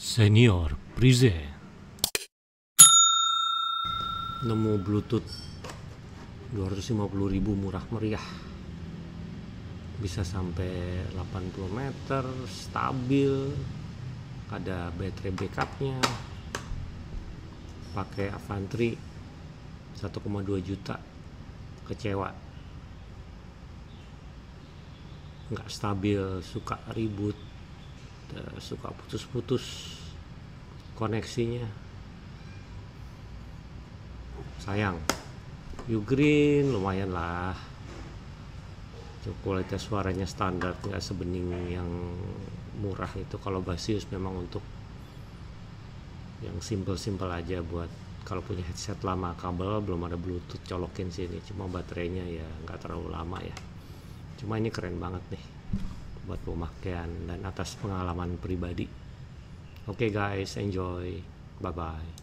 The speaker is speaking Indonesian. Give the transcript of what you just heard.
Senior present nemu bluetooth 250.000 murah meriah. Bisa sampai 80 meter stabil ada baterai backupnya pakai Avantri 1,2 juta kecewa. Nggak stabil suka ribut suka putus-putus koneksinya. Sayang. Ugreen lumayan lah. Kualitas suaranya standar nggak sebening yang murah itu. Kalau Basius memang untuk yang simple-simple aja buat kalau punya headset lama kabel belum ada bluetooth colokin sini. Cuma baterainya ya nggak terlalu lama ya. Cuma ini keren banget nih buat pemakaian dan atas pengalaman pribadi. Oke guys enjoy. Bye bye